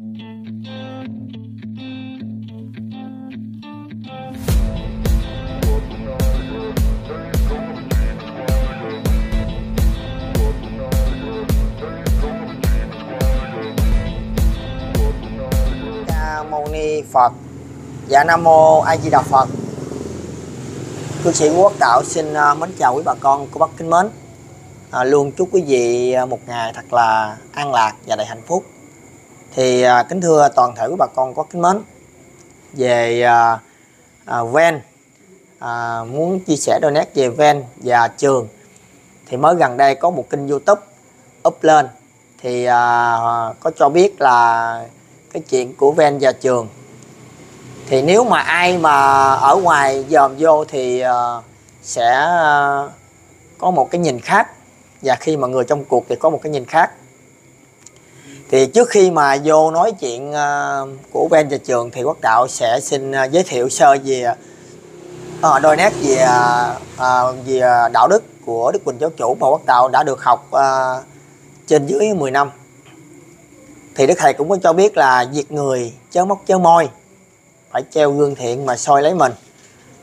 Mâu ni Phật. Dạ Nam mô A Di Đà Phật. Cư sĩ Quốc Đạo xin à, mến chào quý bà con của Bắc kính mến. À, luôn chúc quý vị một ngày thật là an lạc và đầy hạnh phúc. Thì à, kính thưa toàn thể quý bà con có kính mến. Về à, à, ven à, muốn chia sẻ đôi nét về ven và trường. Thì mới gần đây có một kênh YouTube up lên thì à, có cho biết là cái chuyện của ven và trường. Thì nếu mà ai mà ở ngoài dòm vô thì à, sẽ à, có một cái nhìn khác. Và khi mà người trong cuộc thì có một cái nhìn khác thì trước khi mà vô nói chuyện ờ, của ven và trường thì quốc đạo sẽ xin ờ, giới thiệu sơ về ờ, đôi nét về ờ, ờ, về đạo đức của đức quỳnh giáo chủ mà quốc đạo đã được học ờ, trên dưới 10 năm. Thì đức thầy cũng có cho biết là diệt người chớ móc chớ môi phải treo gương thiện mà soi lấy mình.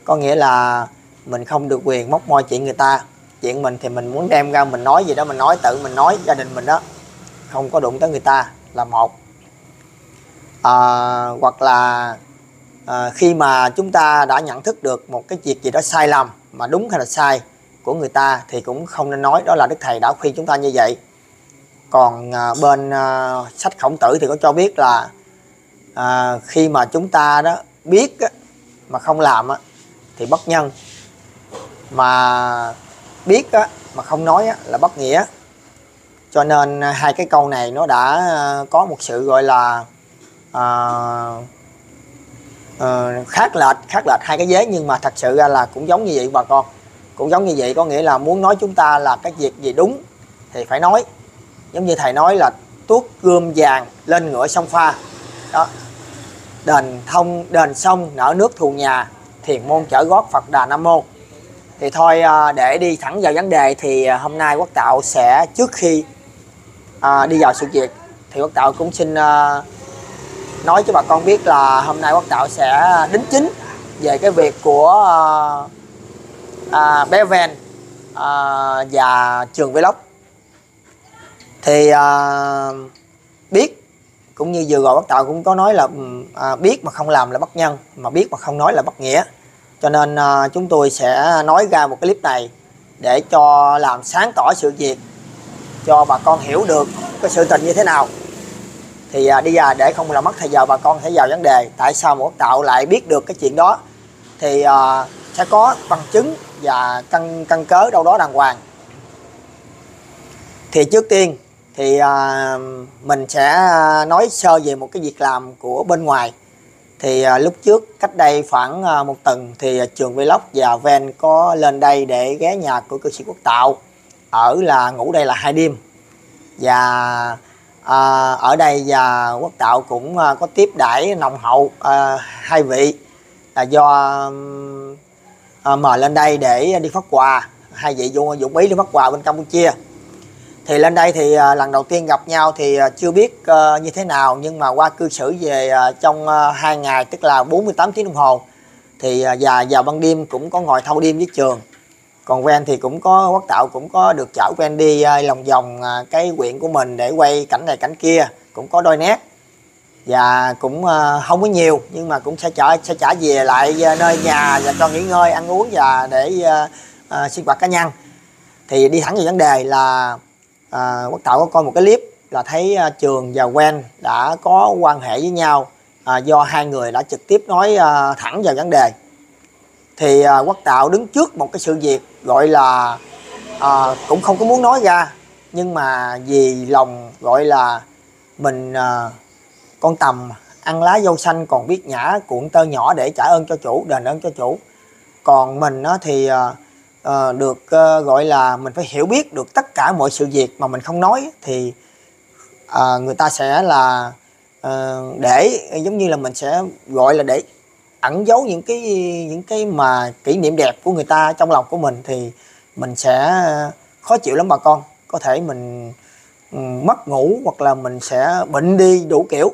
Có nghĩa là mình không được quyền móc môi chuyện người ta. Chuyện mình thì mình muốn đem ra mình nói gì đó mình nói tự mình nói gia đình mình đó không có đụng tới người ta là một. À, hoặc là à, khi mà chúng ta đã nhận thức được một cái việc gì đó sai lầm mà đúng hay là sai của người ta thì cũng không nên nói đó là đức thầy đã khuyên chúng ta như vậy. Còn à, bên à, sách khổng tử thì có cho biết là à, khi mà chúng ta đó biết á, mà không làm á, thì bất nhân. Mà biết á, mà không nói á, là bất nghĩa cho nên à, hai cái câu này nó đã à, có một sự gọi là uh, uh, khác lệch khác lệch hai cái vế nhưng mà thật sự ra là cũng giống như vậy bà con. Cũng giống như vậy có nghĩa là muốn nói chúng ta là cái việc gì đúng thì phải nói. Giống như thầy nói là tuốt gươm vàng lên ngựa sông pha. Đó. Đền thông đền sông nở nước thù nhà thiền môn chở gót phật đà nam môn thì thôi để đi thẳng vào vấn đề thì hôm nay quốc tạo sẽ trước khi à, đi vào sự việc thì quốc tạo cũng xin à, nói cho bà con biết là hôm nay quốc tạo sẽ đính chính về cái việc của à, à, bé Ven à, và trường Vlog. Thì à, biết cũng như vừa rồi bác tạo cũng có nói là ừ, à, biết mà không làm là bất nhân mà biết mà không nói là bất nghĩa. Cho nên à, chúng tôi sẽ nói ra một cái clip này để cho làm sáng tỏ sự việc cho bà con hiểu được cái sự tình như thế nào. Thì à, đi à, để không làm mất thời giờ bà con sẽ vào vấn đề tại sao một tạo lại biết được cái chuyện đó? Thì à, sẽ có bằng chứng và căn căn cớ đâu đó đàng hoàng. Thì trước tiên thì à, mình sẽ nói sơ về một cái việc làm của bên ngoài. Thì à, lúc trước cách đây khoảng à, một tuần thì à, trường Vlog và Ven có lên đây để ghé nhà của cư sĩ Quốc Tạo ở là ngủ đây là hai đêm. Và à, ở đây và Quốc Tạo cũng à, có tiếp đãi nồng hậu à, hai vị là do à, mời lên đây để đi phát quà. Hai vị dụng dụng ý đi phát quà bên Campuchia. Thì lên đây thì à, lần đầu tiên gặp nhau thì à, chưa biết à, như thế nào nhưng mà qua cư xử về à, trong à, hai ngày tức là 48 tiếng đồng hồ thì à, và vào ban đêm cũng có ngồi thâu đêm với trường còn ven thì cũng có quốc tạo cũng có được chở ven đi à, lòng vòng à, cái quyện của mình để quay cảnh này cảnh kia cũng có đôi nét. Và cũng à, không có nhiều nhưng mà cũng sẽ chở sẽ trả về lại nơi nhà và cho nghỉ ngơi ăn uống và để uh, sinh hoạt cá nhân. Thì đi thẳng về vấn đề là uh, quốc tạo có coi một cái clip là thấy uh, trường và quen đã có quan hệ với nhau uh, do hai người đã trực tiếp nói uh, thẳng vào vấn đề thì à, quốc tạo đứng trước một cái sự việc gọi là à, cũng không có muốn nói ra nhưng mà vì lòng gọi là mình à, con tầm ăn lá dâu xanh còn biết nhả cuộn tơ nhỏ để trả ơn cho chủ đền ơn cho chủ. Còn mình á, thì à, à, được à, gọi là mình phải hiểu biết được tất cả mọi sự việc mà mình không nói thì à, người ta sẽ là à, để giống như là mình sẽ gọi là để ẩn giấu những cái những cái mà kỷ niệm đẹp của người ta trong lòng của mình thì mình sẽ ờ, khó chịu lắm bà con. Có thể mình ừ, mất ngủ hoặc là mình sẽ bệnh đi đủ kiểu.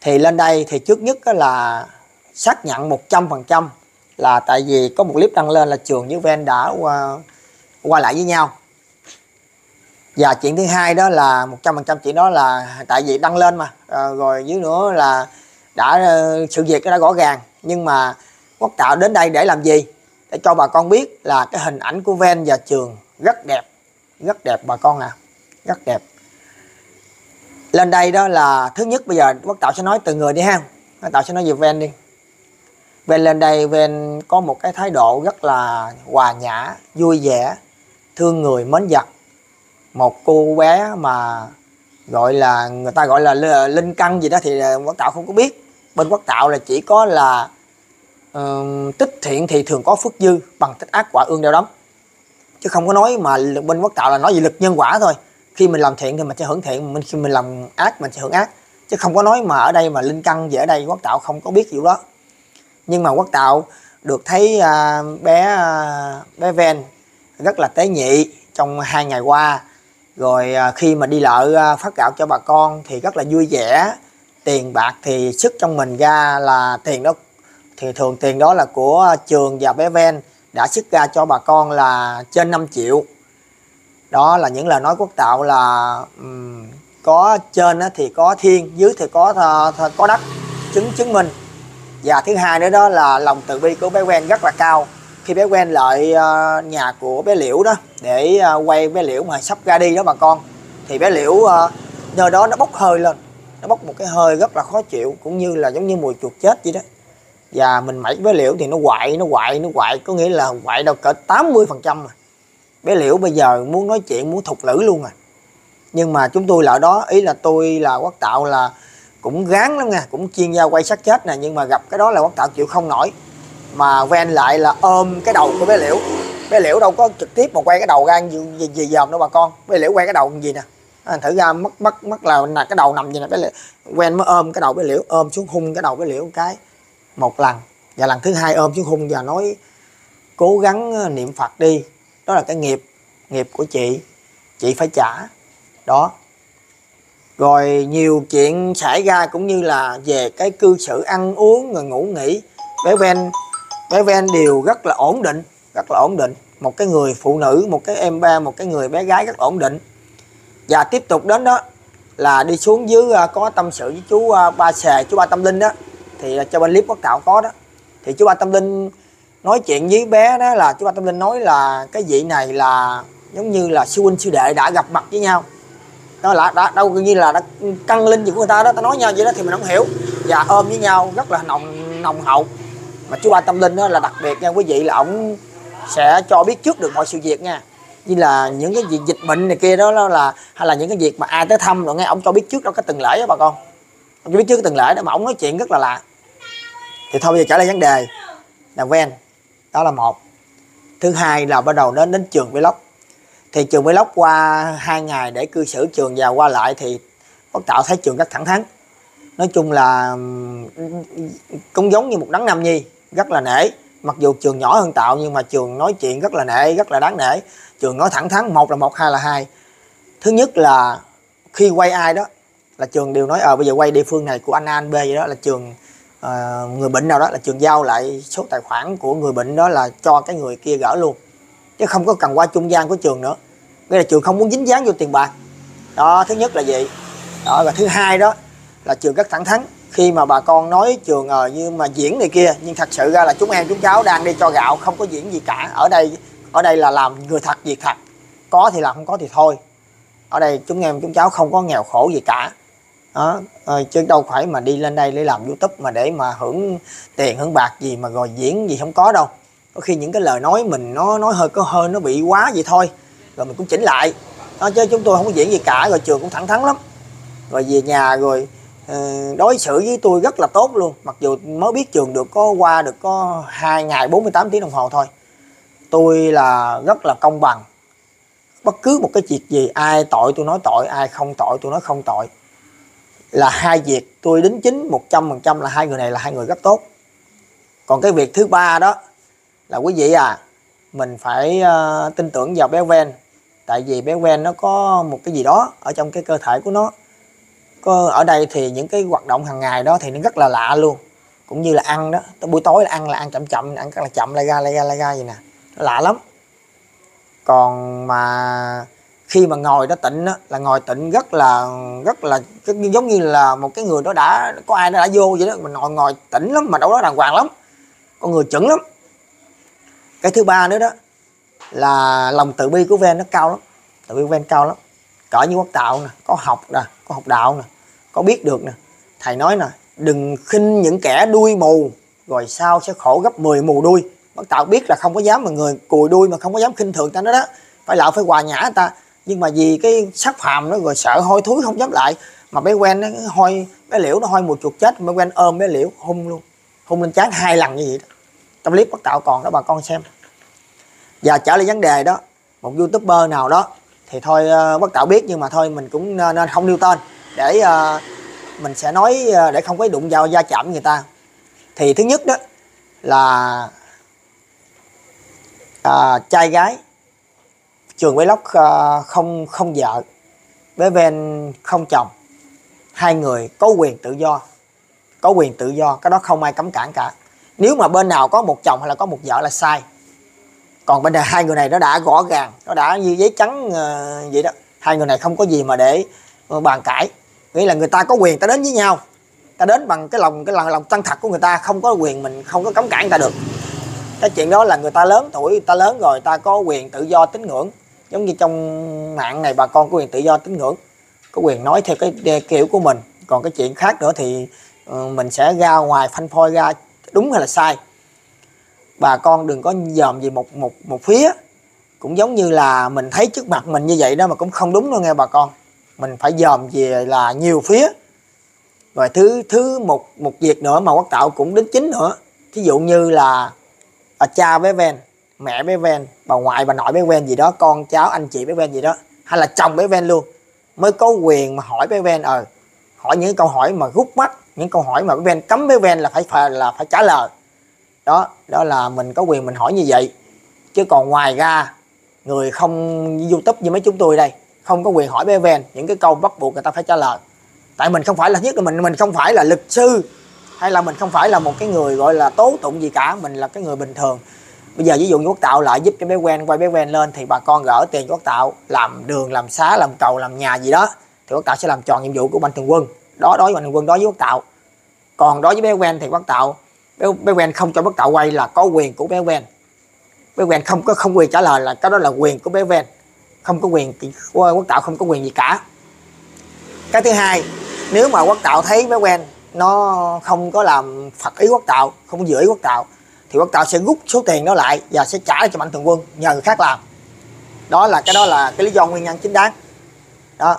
Thì lên đây thì trước nhất là xác nhận 100% là tại vì có một clip đăng lên là trường với Ven đã qua, qua lại với nhau. Và chuyện thứ hai đó là 100% chuyện đó là tại vì đăng lên mà. À, rồi dưới nữa là đã ờ, sự việc đã rõ ràng, nhưng mà quốc tạo đến đây để làm gì? Để cho bà con biết là cái hình ảnh của Ven và trường rất đẹp rất đẹp bà con à rất đẹp. Lên đây đó là, thứ nhất bây giờ quốc tạo sẽ nói từ người đi ha. Quốc tạo sẽ nói về Ven đi. Ven lên đây Ven có một cái thái độ rất là hòa nhã, vui vẻ, thương người mến vật một cô bé mà gọi là người ta gọi là linh căn gì đó thì ờ, quốc tạo không có biết. Bên quốc tạo là chỉ có là um, tích thiện thì thường có phước dư bằng tích ác quả ương đeo đóng. Chứ không có nói mà bên quốc tạo là nói về lực nhân quả thôi. Khi mình làm thiện thì mình sẽ hưởng thiện mình khi mình làm ác mình sẽ hưởng ác. Chứ không có nói mà ở đây mà linh căn về ở đây quốc tạo không có biết vụ đó. Nhưng mà quốc tạo được thấy uh, bé uh, bé ven rất là tế nhị trong hai ngày qua rồi à, khi mà đi lợ à, phát gạo cho bà con thì rất là vui vẻ. Tiền bạc thì sức trong mình ra là tiền đó thì thường tiền đó là của trường và bé ven đã xuất ra cho bà con là trên 5 triệu. Đó là những lời nói quốc tạo là um, có trên thì có thiên dưới thì có có đất chứng chứng minh. Và thứ hai nữa đó là lòng từ bi của bé quen rất là cao khi bé quen lại ờ, nhà của bé liễu đó, để ờ, quay bé liễu mà sắp ra đi đó bà con, thì bé liễu ờ, nhờ đó nó bốc hơi lên, nó bốc một cái hơi rất là khó chịu, cũng như là giống như mùi chuột chết vậy đó. Và mình mẩy bé liễu thì nó quậy nó quậy nó quậy, có nghĩa là quậy đâu cỡ 80 phần trăm à. bé liễu bây giờ muốn nói chuyện, muốn thục lử luôn à. Nhưng mà chúng tôi lại đó, ý là tôi là quốc tạo là cũng gán lắm nha, cũng chuyên gia quay sát chết nè, nhưng mà gặp cái đó là quốc tạo chịu không nổi mà ven lại là ôm cái đầu của bé liễu. Bé liễu đâu có trực tiếp mà quay cái đầu ra gì, gì dòm đâu bà con. Bé liễu quay cái đầu gì nè? À, thử ra mất mất mất là, là cái đầu nằm gì nè? Bé liễu quen mới ôm cái đầu bé liễu ôm xuống hung cái đầu bé liễu một cái. Một lần. Và lần thứ hai ôm xuống hung và nói cố gắng ờ, niệm phật đi. Đó là cái nghiệp nghiệp của chị. Chị phải trả. Đó. Rồi nhiều chuyện xảy ra cũng như là về cái cư xử ăn uống rồi ngủ nghỉ. Bé ven bé ven đều rất là ổn định, rất là ổn định. Một cái người phụ nữ, một cái em ba, một cái người bé gái rất ổn định. Và tiếp tục đến đó là đi xuống dưới à, có tâm sự với chú à, ba xề chú ba tâm linh đó. Thì à, cho bên clip có tạo có đó. Thì chú ba tâm linh nói chuyện với bé đó là, chú ba tâm linh nói là cái vị này là giống như là sư huynh sư đệ đã gặp mặt với nhau. Đó là, đã, đâu như là đã căng linh gì của người ta đó. Ta nói nhau vậy đó thì mình không hiểu. Và ôm với nhau rất là nồng nồng hậu mà chú ba tâm linh đó là đặc biệt nha quý vị là ổng sẽ cho biết trước được mọi sự việc nha. Như là những cái việc dịch bệnh này kia đó, đó là hay là những cái việc mà ai tới thăm rồi nghe ông cho biết trước đó cái từng lễ đó bà con. Ông cho biết trước cái từng lễ đó mà ông nói chuyện rất là lạ. Thì thôi bây giờ trả lời vấn đề. Là ven đó là một. Thứ hai là bắt đầu đến đến trường vlog. Thì trường vlog qua hai ngày để cư xử trường và qua lại thì có tạo thấy trường rất thẳng thắn. Nói chung là cũng giống như một đấng nam nhi rất là nể. Mặc dù trường nhỏ hơn tạo nhưng mà trường nói chuyện rất là nể rất là đáng nể. Trường nói thẳng thắn một là một hai là hai. Thứ nhất là khi quay ai đó là trường đều nói ờ à, bây giờ quay địa phương này của anh A anh B vậy đó là trường uh, người bệnh nào đó là trường giao lại số tài khoản của người bệnh đó là cho cái người kia gỡ luôn. Chứ không có cần qua trung gian của trường nữa. Nghĩa là trường không muốn dính dáng vô tiền bạc. Đó thứ nhất là vậy. Đó và thứ hai đó là trường rất thẳng thắn khi mà bà con nói trường ờ như mà diễn này kia nhưng thật sự ra là chúng em chúng cháu đang đi cho gạo không có diễn gì cả. Ở đây ở đây là làm người thật việc thật. Có thì làm không có thì thôi. Ở đây chúng em chúng cháu không có nghèo khổ gì cả. Đó ờ, chứ đâu phải mà đi lên đây để làm youtube mà để mà hưởng tiền hưởng bạc gì mà rồi diễn gì không có đâu. Có khi những cái lời nói mình nó nói hơi có hơi nó bị quá vậy thôi. Rồi mình cũng chỉnh lại. Đó, chứ chúng tôi không có diễn gì cả rồi trường cũng thẳng thắn lắm. Rồi về nhà rồi Ờ, đối xử với tôi rất là tốt luôn. Mặc dù mới biết trường được có qua được có hai ngày 48 tiếng đồng hồ thôi. Tôi là rất là công bằng. Bất cứ một cái việc gì ai tội tôi nói tội ai không tội tôi nói không tội. Là hai việc tôi đính chính một trăm phần trăm là hai người này là hai người rất tốt. Còn cái việc thứ ba đó là quý vị à mình phải uh, tin tưởng vào bé ven. Tại vì bé ven nó có một cái gì đó ở trong cái cơ thể của nó có ở đây thì những cái hoạt động hàng ngày đó thì nó rất là lạ luôn. Cũng như là ăn đó. Buổi tối là ăn là ăn chậm chậm ăn rất là chậm lai ra lai ra lai ra vậy nè. Nó lạ lắm. Còn mà khi mà ngồi đó tịnh đó, là ngồi tịnh rất là rất là giống như là một cái người đó đã có ai đó đã vô vậy đó. Mình ngồi ngồi tĩnh lắm mà đâu đó đàng hoàng lắm. Con người chuẩn lắm. Cái thứ ba nữa đó là lòng tự bi của ven nó cao lắm. Tự bi của ven cao lắm cỡ như quốc tạo nè, có học nè, có học đạo nè, có biết được nè. Thầy nói nè, đừng khinh những kẻ đuôi mù, rồi sao sẽ khổ gấp 10 mù đuôi. Quốc tạo biết là không có dám mà người cùi đuôi mà không có dám khinh thường ta nữa đó. Phải lạo phải hòa nhã ta. Nhưng mà vì cái sắc phàm nó rồi sợ hôi thối không dám lại, mà bé quen nó hôi, bé liễu nó hôi một chuột chết bé quen ôm bé liễu hung luôn, hung lên chán hai lần như vậy đó. Trong clip bác tạo còn đó bà con xem. Và trở lại vấn đề đó, một youtuber nào đó thì thôi ờ, uh, bất tạo biết nhưng mà thôi mình cũng nên không nêu tên. Để uh, mình sẽ nói uh, để không có đụng vào gia chạm người ta. Thì thứ nhất đó là uh, trai gái trường vlog uh, không không vợ bé ven không chồng. Hai người có quyền tự do có quyền tự do cái đó không ai cấm cản cả. Nếu mà bên nào có một chồng hay là có một vợ là sai còn bên này hai người này nó đã rõ ràng nó đã như giấy trắng uh, vậy đó. Hai người này không có gì mà để uh, bàn cãi. Nghĩa là người ta có quyền ta đến với nhau. Ta đến bằng cái lòng cái lòng lòng chân thật của người ta không có quyền mình không có cấm cản người ta được. Cái chuyện đó là người ta lớn tuổi ta lớn rồi ta có quyền tự do tín ngưỡng. Giống như trong mạng này bà con có quyền tự do tín ngưỡng có quyền nói theo cái kiểu của mình. Còn cái chuyện khác nữa thì uh, mình sẽ ra ngoài phanh phôi ra đúng hay là sai? Bà con đừng có dòm gì một một một phía. Cũng giống như là mình thấy trước mặt mình như vậy đó mà cũng không đúng đâu nghe bà con. Mình phải dòm về là nhiều phía. Rồi thứ thứ một một việc nữa mà quốc tạo cũng đến chính nữa. Thí dụ như là à, cha bé ven mẹ bé ven bà ngoại bà nội bé ven gì đó con cháu anh chị bé ven gì đó hay là chồng bé ven luôn mới có quyền mà hỏi bé ven ờ hỏi những câu hỏi mà rút mắt những câu hỏi mà bé ven cấm bé ven là phải, phải là phải trả lời đó đó là mình có quyền mình hỏi như vậy. Chứ còn ngoài ra, người không youtube như mấy chúng tôi đây, không có quyền hỏi bé ven những cái câu bắt buộc người ta phải trả lời. Tại mình không phải là nhất là mình mình không phải là luật sư, hay là mình không phải là một cái người gọi là tố tụng gì cả, mình là cái người bình thường. Bây giờ ví dụ như quốc tạo lại giúp cho bé quen quay bé quen lên thì bà con gỡ tiền quốc tạo làm đường, làm xá, làm cầu, làm nhà gì đó, thì quốc tạo sẽ làm tròn nhiệm vụ của mạnh thường quân. Đó, đối với ban thường quân, đối với quốc tạo. Còn đối với bé quen thì quốc tạo bé, bé quen không cho bất cậu quay là có quyền của bé quen. Bé quen không có không quyền trả lời là cái đó là quyền của bé quen. Không có quyền quốc tạo không có quyền gì cả. Cái thứ hai nếu mà quốc tạo thấy bé quen nó không có làm phật ý quốc tạo không giữ ý quốc tạo thì quốc tạo sẽ rút số tiền đó lại và sẽ trả cho mạnh thường quân nhờ người khác làm. Đó là cái đó là cái lý do nguyên nhân chính đáng. Đó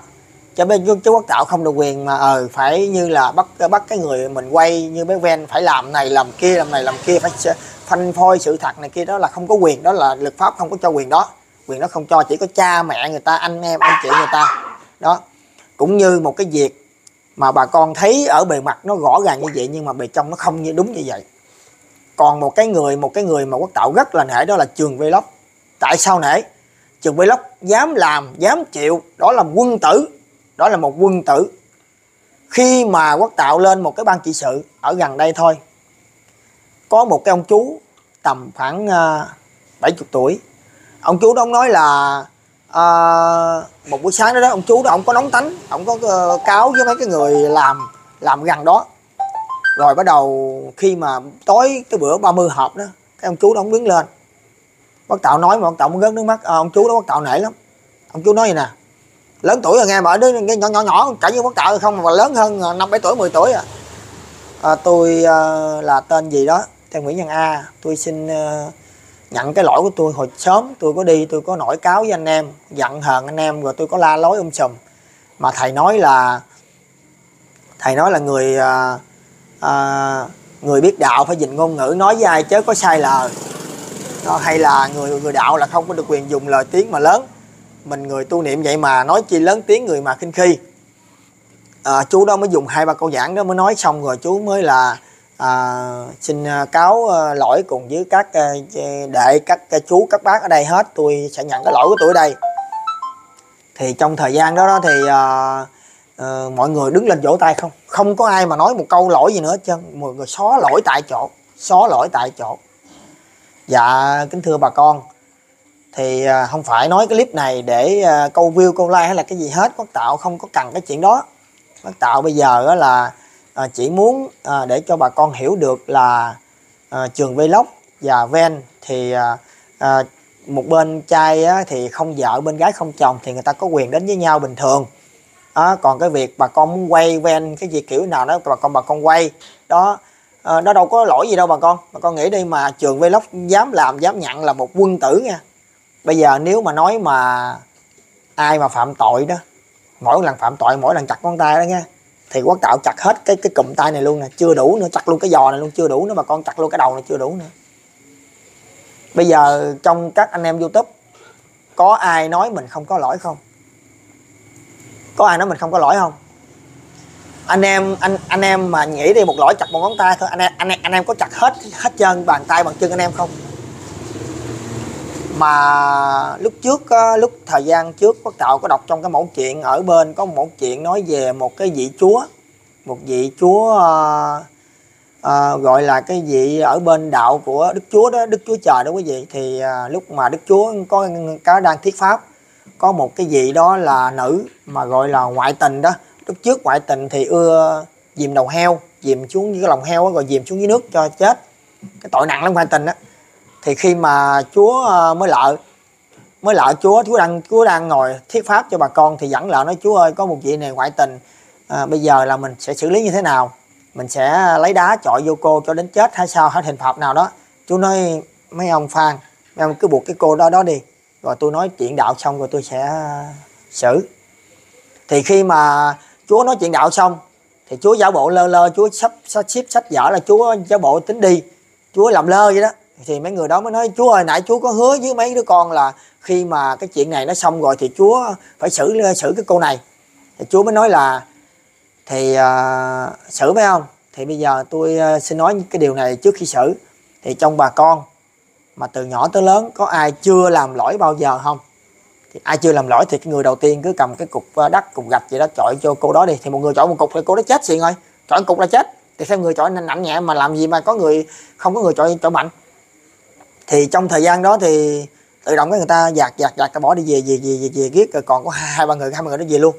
cho bên chứ quốc tạo không được quyền mà ờ phải như là bắt bắt cái người mình quay như bé ven, phải làm này, làm kia, làm này, làm kia, phải phanh phôi sự thật này kia, đó là không có quyền, đó là luật pháp không có cho quyền đó. Quyền đó không cho, chỉ có cha mẹ người ta, anh em, anh chị người ta. Đó. Cũng như một cái việc mà bà con thấy ở bề mặt nó rõ ràng như vậy, nhưng mà bề trong nó không như, đúng như vậy. Còn một cái người, một cái người mà quốc tạo rất là nể, đó là trường vlog tại sao nể? Trường vlog dám làm, dám chịu, đó là quân tử đó là một quân tử. Khi mà quốc tạo lên một cái ban trị sự ở gần đây thôi có một cái ông chú tầm khoảng à, uh, 70 tuổi. Ông chú đó ông nói là uh, một buổi sáng đó, đó ông chú đó ông có nóng tánh ông có uh, cáo với mấy cái người làm làm gần đó. Rồi bắt đầu khi mà tối cái bữa 30 hộp đó cái ông chú đó ông đứng lên. Bác tạo nói mà bác tạo muốn rớt nước mắt. À, ông chú đó bác tạo nể lắm. Ông chú nói gì nè lớn tuổi rồi nghe mà ở đứa cái nhỏ nhỏ nhỏ cả như bất cỡ không mà lớn hơn à, năm bảy tuổi 10 tuổi à, à tôi à, là tên gì đó tên Nguyễn Nhân A. Tôi xin à, nhận cái lỗi của tôi hồi sớm. Tôi có đi tôi có nổi cáo với anh em giận hờn anh em rồi tôi có la lối um sùm. Mà thầy nói là thầy nói là người à, à, người biết đạo phải dình ngôn ngữ nói với ai chớ có sai lời đó, hay là người người đạo là không có được quyền dùng lời tiếng mà lớn mình người tu niệm vậy mà nói chi lớn tiếng người mà khinh khi. À, chú đó mới dùng hai ba câu giảng đó mới nói xong rồi chú mới là à, xin à, cáo à, lỗi cùng với các à, đệ các chú các bác ở đây hết. Tôi sẽ nhận cái lỗi của tôi ở đây. Thì trong thời gian đó, đó thì à, à, mọi người đứng lên vỗ tay không? Không có ai mà nói một câu lỗi gì nữa hết trơn. Mọi người xóa lỗi tại chỗ xóa lỗi tại chỗ. Dạ kính thưa bà con thì à, không phải nói cái clip này để à, câu view câu like hay là cái gì hết. Bác tạo không có cần cái chuyện đó. Bác tạo bây giờ là à, chỉ muốn để cho bà con hiểu được là trường vlog và ven thì một bên trai thì không vợ bên gái không chồng thì người ta có quyền đến với nhau bình thường. Đó, còn cái việc bà con muốn quay ven cái gì kiểu nào đó bà con bà con quay. Đó nó đâu có lỗi gì đâu bà con. Bà con nghĩ đi mà trường vlog dám làm dám nhận là một quân tử nha bây giờ nếu mà nói mà ai mà phạm tội đó, mỗi lần phạm tội, mỗi lần chặt con tay đó nha, thì quốc tạo chặt hết cái cái cụm tay này luôn nè, chưa đủ nữa, chặt luôn cái giò này luôn, chưa đủ nữa, mà con chặt luôn cái đầu này chưa đủ nữa. Bây giờ trong các anh em youtube, có ai nói mình không có lỗi không? Có ai nói mình không có lỗi không? Anh em, anh anh em mà nghĩ đi một lỗi chặt một ngón tay thôi, anh em anh em anh em có chặt hết hết chân bàn tay bằng chân anh em không? Mà lúc trước ờ, lúc thời gian trước bác cậu có đọc trong cái mẫu chuyện ở bên có một mẫu chuyện nói về một cái vị chúa một vị chúa uh, uh, gọi là cái vị ở bên đạo của đức chúa đó đức chúa trời đó quý vị. Thì uh, lúc mà đức chúa có cái đang thiết pháp có một cái vị đó là nữ mà gọi là ngoại tình đó. Lúc trước ngoại tình thì ưa dìm đầu heo dìm xuống dưới cái lòng heo đó, rồi dìm xuống dưới nước cho chết. Cái tội nặng lắm ngoại tình đó thì khi mà chúa ờ, mới lợi mới lợi chúa chúa đang chúa đang ngồi thiết pháp cho bà con thì dẫn lợi nói chúa ơi có một vị này ngoại tình à, bây giờ là mình sẽ xử lý như thế nào? Mình sẽ lấy đá chọi vô cô cho đến chết hay sao? Hay hình phạt nào đó. Chú nói mấy ông phan mấy ông cứ buộc cái cô đó đó đi rồi tôi nói chuyện đạo xong rồi tôi sẽ ờ, xử. Thì khi mà chúa nói chuyện đạo xong thì chúa giả bộ lơ lơ chúa sắp sắp xếp sách vở là chúa giả bộ tính đi chúa làm lơ vậy đó thì mấy người đó mới nói chúa ơi nãy chúa có hứa với mấy đứa con là khi mà cái chuyện này nó xong rồi thì chúa phải xử xử cái cô này. Thì chúa mới nói là thì uh, xử phải không? Thì bây giờ tôi uh, xin nói cái điều này trước khi xử. Thì trong bà con mà từ nhỏ tới lớn có ai chưa làm lỗi bao giờ không? Thì ai chưa làm lỗi thì cái người đầu tiên cứ cầm cái cục à, đất cục gạch gì đó chọi cho cô đó đi. Thì một người chọi một cục thì cô đó chết xịn rồi. Chọi cục là chết. Thì xem người chọi nặng nhẹ mà làm gì mà có người không có người chọi chọi mạnh thì trong thời gian đó thì tự động cái người ta giạt giạt giạt ta bỏ đi về về về về, về giết rồi còn có hai ba người hai ba người nó về luôn.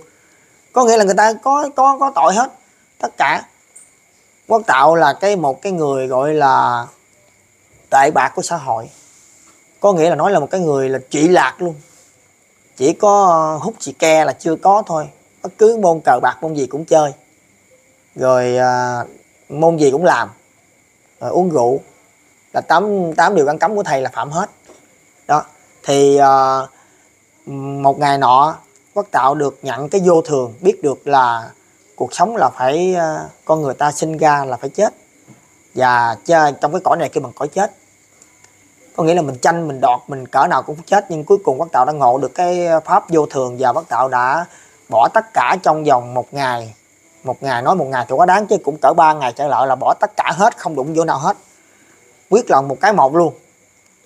Có nghĩa là người ta có có có tội hết tất cả. Quốc tạo là cái một cái người gọi là tệ bạc của xã hội. Có nghĩa là nói là một cái người là trị lạc luôn. Chỉ có ờ, hút xì ke là chưa có thôi. Bất cứ môn cờ bạc môn gì cũng chơi. Rồi à, môn gì cũng làm. Rồi uống rượu là tám tám điều căn cấm của thầy là phạm hết. Đó. Thì uh, một ngày nọ quốc tạo được nhận cái vô thường biết được là cuộc sống là phải uh, con người ta sinh ra là phải chết. Và trong cái cõi này kêu bằng cõi chết. Có nghĩa là mình tranh mình đọt mình cỡ nào cũng chết nhưng cuối cùng bác tạo đã ngộ được cái pháp vô thường và bác tạo đã bỏ tất cả trong vòng một ngày. Một ngày nói một ngày thì quá đáng chứ cũng cỡ ba ngày trở lại là bỏ tất cả hết không đụng vô nào hết quyết lòng một cái một luôn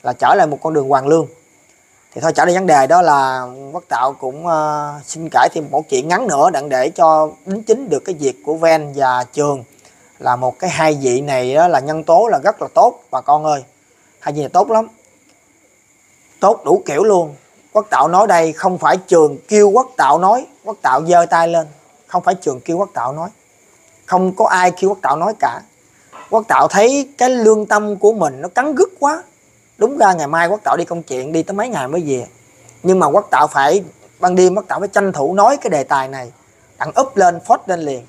là trở lại một con đường hoàng lương. Thì thôi trở lại vấn đề đó là quốc tạo cũng uh, xin kể thêm một chuyện ngắn nữa đặng để cho đính chính được cái việc của ven và trường là một cái hai vị này đó là nhân tố là rất là tốt bà con ơi. Hai vị này tốt lắm. Tốt đủ kiểu luôn. Quốc tạo nói đây không phải trường kêu quốc tạo nói quốc tạo giơ tay lên. Không phải trường kêu quốc tạo nói. Không có ai kêu quốc tạo nói cả quốc tạo thấy cái lương tâm của mình nó cắn gứt quá. Đúng ra ngày mai quốc tạo đi công chuyện, đi tới mấy ngày mới về. Nhưng mà quốc tạo phải, ban đêm quốc tạo phải tranh thủ nói cái đề tài này. Đặng úp lên, phốt lên liền.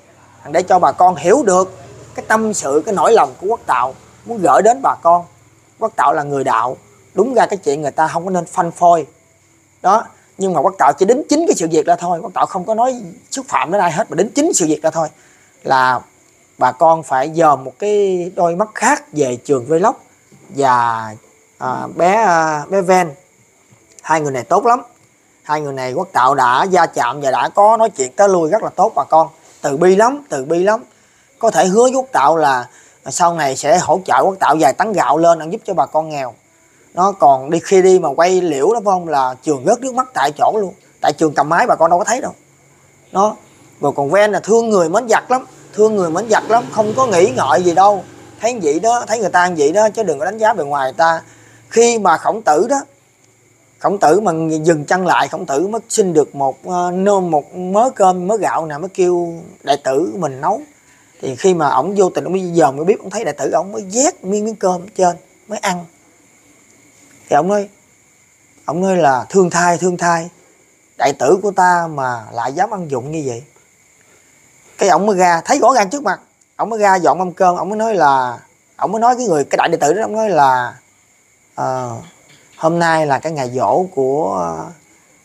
Để cho bà con hiểu được cái tâm sự, cái nỗi lòng của quốc tạo. Muốn gửi đến bà con. Quốc tạo là người đạo. Đúng ra cái chuyện người ta không có nên phanh phôi. Đó, nhưng mà quốc tạo chỉ đính chính cái sự việc ra thôi. Quốc tạo không có nói xúc phạm đến ai hết, mà đính chính sự việc ra thôi. Là bà con phải dòm một cái đôi mắt khác về trường vlog và à, bé à, bé ven. Hai người này tốt lắm. Hai người này quốc tạo đã gia chạm và đã có nói chuyện tới lui rất là tốt bà con. Từ bi lắm từ bi lắm. Có thể hứa với quốc tạo là sau này sẽ hỗ trợ quốc tạo vài tấn gạo lên ăn giúp cho bà con nghèo. Nó còn đi khi đi mà quay liễu đó phải không? Là trường rớt nước mắt tại chỗ luôn. Tại trường cầm máy bà con đâu có thấy đâu. Nó rồi còn ven là thương người mến giặc lắm thương người mến giặc lắm, không có nghĩ ngợi gì đâu. Thấy vậy đó, thấy người ta vậy đó, chứ đừng có đánh giá bề ngoài người ta. Khi mà khổng tử đó, khổng tử mà dừng chân lại, khổng tử mới xin được một ờ, nôm một mớ cơm, mớ gạo nào mới kêu đại tử mình nấu. Thì khi mà ổng vô tình, ổng bây giờ mới biết, ổng thấy đại tử ổng mới vét miếng miếng cơm trên, mới ăn. Thì ông nói ông nói là, thương thai thương thai đại tử của ta mà lại dám ăn dụng như vậy? Cái ông mới ra thấy rõ ràng trước mặt. Ông mới ra dọn mâm cơm ông mới nói là ông mới nói cái người cái đại đệ tử đó ông nói là uh, hôm nay là cái ngày dỗ của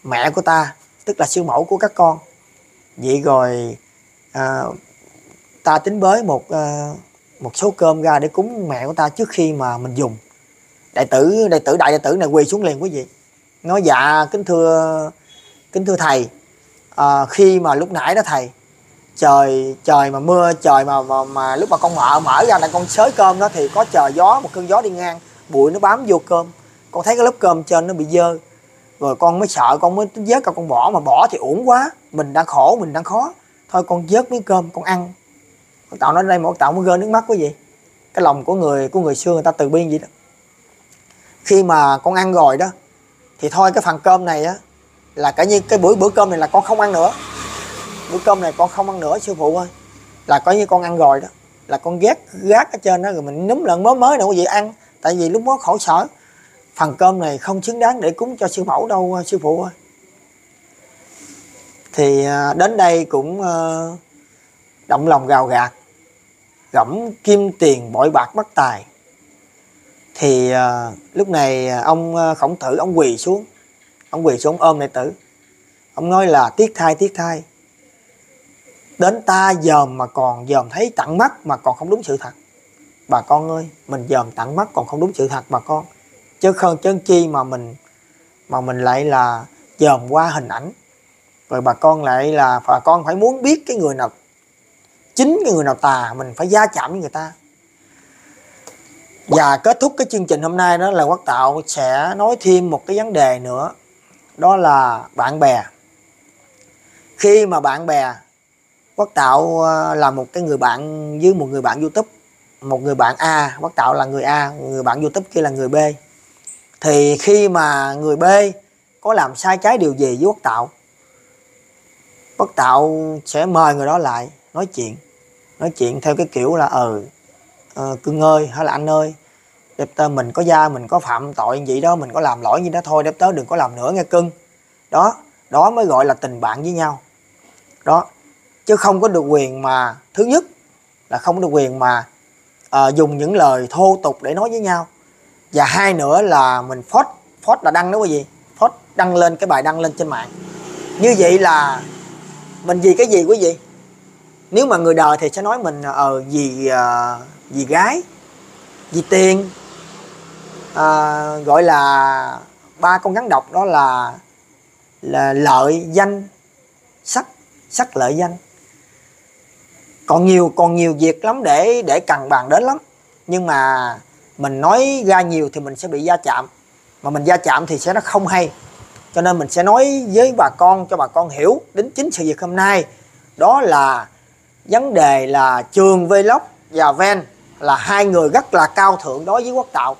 mẹ của ta tức là siêu mẫu của các con. Vậy rồi uh, ta tính bới một uh, một số cơm ra để cúng mẹ của ta trước khi mà mình dùng. Đại tử đại tử đại đệ tử này quỳ xuống liền quý vị. Nói dạ kính thưa kính thưa thầy à, khi mà lúc nãy đó thầy trời trời mà mưa trời mà mà, mà lúc mà con mở mở ra là con xới cơm đó thì có trời gió một cơn gió đi ngang bụi nó bám vô cơm. Con thấy cái lớp cơm trên nó bị dơ rồi con mới sợ con mới vớt con bỏ mà bỏ thì uổng quá mình đang khổ mình đang khó. Thôi con vớt miếng cơm con ăn. Tạo nó đây một tạo mới rơi nước mắt quý vị. Cái lòng của người của người xưa người ta từ bi vậy đó. Khi mà con ăn rồi đó thì thôi cái phần cơm này á là cả như cái bữa bữa cơm này là con không ăn nữa bữa cơm này con không ăn nữa sư phụ ơi. Là coi như con ăn rồi đó. Là con ghét gác ở trên đó rồi mình núm lần mới mới nữa quý vị ăn. Tại vì lúc đó khổ sở. Phần cơm này không xứng đáng để cúng cho sư mẫu đâu à, sư phụ ơi. Thì à, đến đây cũng à, động lòng gào gạt. Gẫm kim tiền bội bạc bất tài. Thì à, lúc này ông khổng tử ông quỳ xuống. Ông quỳ xuống ôm đệ tử. Ông nói là tiếc thai tiếc thai đến ta dòm mà còn dòm thấy tận mắt mà còn không đúng sự thật. Bà con ơi, mình dòm tận mắt còn không đúng sự thật, bà con. Chứ không chân chi mà mình mà mình lại là dòm qua hình ảnh. Rồi bà con lại là, bà con phải muốn biết cái người nào, chính cái người nào tà, mình phải gia chạm với người ta. Và kết thúc cái chương trình hôm nay đó là Quốc Tạo sẽ nói thêm một cái vấn đề nữa. Đó là bạn bè. Khi mà bạn bè Quốc Tạo ờ, là một cái người bạn với một người bạn YouTube. Một người bạn A Quốc Tạo là người A người bạn YouTube kia là người B. Thì khi mà người B có làm sai trái điều gì với Quốc Tạo Quốc Tạo sẽ mời người đó lại nói chuyện. Nói chuyện theo cái kiểu là ừ, ờ ừ, cưng ơi hay là anh ơi đẹp tơ mình có gia mình có phạm tội gì đó mình có làm lỗi như đó thôi đẹp tớ đừng có làm nữa nghe cưng. Đó đó mới gọi là tình bạn với nhau. Đó chứ không có được quyền mà thứ nhất là không được quyền mà uh, dùng những lời thô tục để nói với nhau. Và hai nữa là mình post post là đăng đúng không gì post đăng lên cái bài đăng lên trên mạng. Như vậy là mình vì cái gì quý vị? Nếu mà người đời thì sẽ nói mình ờ uh, vì uh, vì gái vì tiền à, gọi là ba con rắn độc đó là là lợi danh sắc sắc lợi danh còn nhiều còn nhiều việc lắm để để cần bàn đến lắm. Nhưng mà mình nói ra nhiều thì mình sẽ bị gia chạm. Mà mình gia chạm thì sẽ nó không hay. Cho nên mình sẽ nói với bà con cho bà con hiểu đến chính sự việc hôm nay. Đó là vấn đề là trường vlog và ven là hai người rất là cao thượng đối với quốc tạo.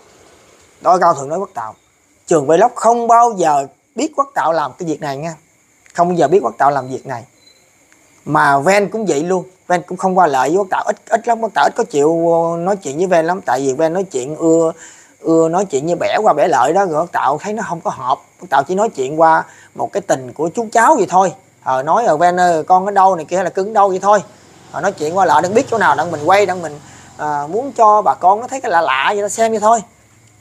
Đối cao thượng đối quốc tạo. Trường vlog không bao giờ biết quốc tạo làm cái việc này nha. Không bao giờ biết quốc tạo làm việc này. Mà ven cũng vậy luôn ven cũng không qua lợi với quốc tạo ít ít lắm quốc tạo ít có chịu ờ, nói chuyện với ven lắm. Tại vì ven nói chuyện ưa ưa nói chuyện như bẻ qua bẻ lợi đó rồi quốc tạo thấy nó không có hợp. Quốc tạo chỉ nói chuyện qua một cái tình của chú cháu vậy thôi. Ờ nói ở ven ơi con ở đâu này kia là cứng đâu? vậy thôi. Ờ, nói chuyện qua lợi đừng biết chỗ nào đang mình quay đang mình à, muốn cho bà con nó thấy cái lạ lạ vậy nó xem vậy thôi.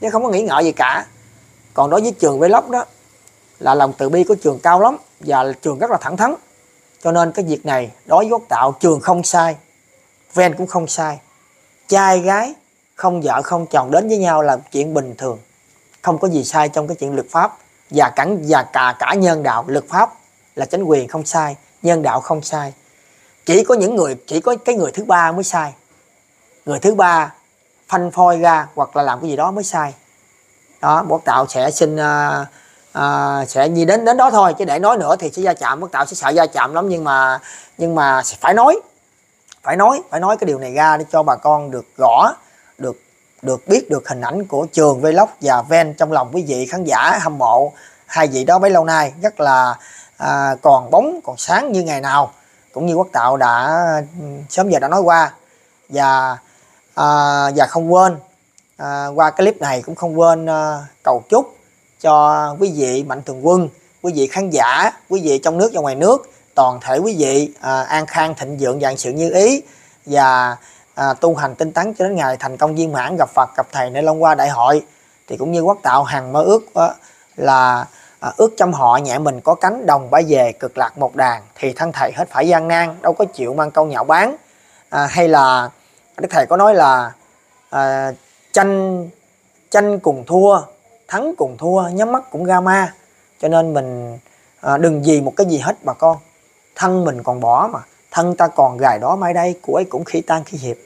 Chứ không có nghĩ ngợi gì cả. Còn đối với trường vlog đó là lòng từ bi của trường cao lắm và trường rất là thẳng thắn cho nên cái việc này đối với quốc tạo trường không sai ven cũng không sai. Trai gái không vợ không chồng đến với nhau là chuyện bình thường. Không có gì sai trong cái chuyện luật pháp. Và cả và cả cả nhân đạo luật pháp là chánh quyền không sai nhân đạo không sai. Chỉ có những người chỉ có cái người thứ ba mới sai. Người thứ ba phanh phôi ra hoặc là làm cái gì đó mới sai. Đó bố tạo sẽ xin uh, à, sẽ đi đến đến đó thôi chứ để nói nữa thì sẽ gia chạm bất tạo sẽ sợ gia chạm lắm nhưng mà nhưng mà phải nói phải nói phải nói cái điều này ra để cho bà con được rõ được được biết được hình ảnh của trường vlog và ven trong lòng quý vị khán giả hâm mộ hai vị đó bấy lâu nay. Rất là à, còn bóng còn sáng như ngày nào cũng như quốc tạo đã sớm giờ đã nói qua. Và à, và không quên à, qua cái clip này cũng không quên à, cầu chúc cho quý vị mạnh thường quân quý vị khán giả quý vị trong nước và ngoài nước toàn thể quý vị à, an khang thịnh vượng vạn sự như ý và à, tu hành tinh tấn cho đến ngày thành công viên mãn gặp Phật gặp thầy nơi Long qua đại hội. Thì cũng như quốc tạo hàng mơ ước à, là à, ước trong họ nhẹ mình có cánh đồng bay về cực lạc một đàn thì thân thầy hết phải gian nan đâu có chịu mang câu nhạo bán à, hay là đức thầy có nói là à, tranh tranh cùng thua thắng cùng thua nhắm mắt cũng ga ma. Cho nên mình à, đừng gì một cái gì hết bà con. Thân mình còn bỏ mà thân ta còn gài đó mai đây của ấy cũng khi tan khi hiệp.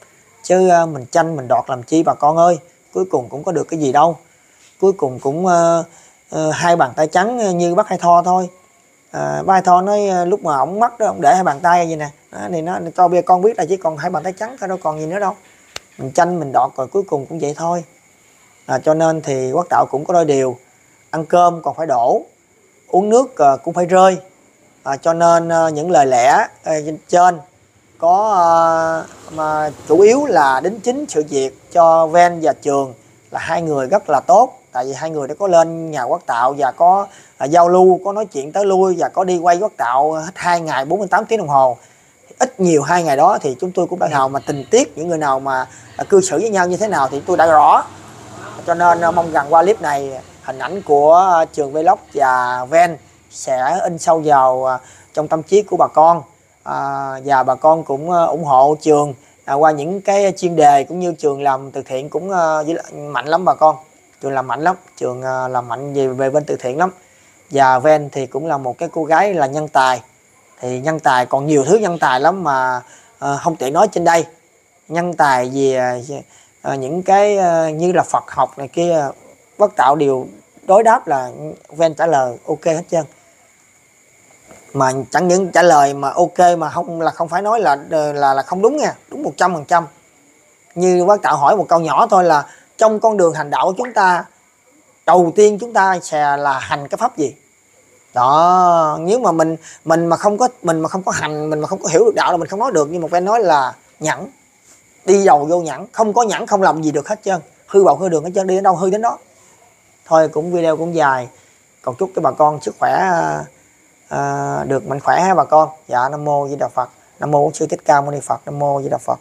Chứ à, mình tranh mình đọt làm chi bà con ơi cuối cùng cũng có được cái gì đâu. Cuối cùng cũng à, à, hai bàn tay trắng à, như bác hai tho thôi. À, bác hai tho nói à, lúc mà ổng mất đó ổng để hai bàn tay vậy nè. Đó, thì nó cho bia con biết là chỉ còn hai bàn tay trắng thôi đâu còn gì nữa đâu. Mình tranh mình đọt rồi cuối cùng cũng vậy thôi à, cho nên thì quốc tạo cũng có đôi điều. Ăn cơm còn phải đổ uống nước uh, cũng phải rơi. À, cho nên uh, những lời lẽ uh, trên có mà chủ yếu là đính chính sự việc cho ven và trường là hai người rất là tốt. Tại vì hai người đã có lên nhà quốc tạo và có uh, giao lưu có nói chuyện tới lui và có đi quay quốc tạo hết hai ngày 48 tiếng đồng hồ. Ít nhiều hai ngày đó thì chúng tôi cũng đã nào mà tình tiết những người nào mà cư xử với nhau như thế nào thì tôi đã rõ cho nên ờ, mong rằng qua clip này hình ảnh của ờ, trường vlog và ven sẽ in sâu vào ờ, trong tâm trí của bà con. À, và bà con cũng ủng hộ trường à, qua những cái chuyên đề cũng như trường làm từ thiện cũng uh, mạnh lắm bà con. Trường làm mạnh lắm trường uh, làm mạnh về về bên từ thiện lắm. Và Ven thì cũng là một cái cô gái là nhân tài. Thì nhân tài còn nhiều thứ nhân tài lắm mà uh, không tiện nói trên đây. Nhân tài về à, những cái à, như là Phật học này kia bất tạo điều đối đáp là Ven trả lời ok hết trơn. Mà chẳng những trả lời mà ok mà không là không phải nói là ờ, là là không đúng nha đúng một trăm phần trăm. Như bác tạo hỏi một câu nhỏ thôi là trong con đường hành đạo của chúng ta đầu tiên chúng ta sẽ là hành cái pháp gì? Đó nếu mà mình mình mà không có mình mà không có hành mình mà không có hiểu được đạo là mình không nói được. Nhưng mà phải nói là nhẫn đi dầu vô nhẫn không có nhẫn không làm gì được hết trơn. Hư bầu hư đường hết trơn đi đến đâu hư đến đó. Thôi cũng video cũng dài. Còn chúc cho bà con sức khỏe à, được mạnh khỏe ha bà con. Dạ nam mô di đà phật. Nam mô sư thích ca mâu ni phật. Nam mô di đà phật.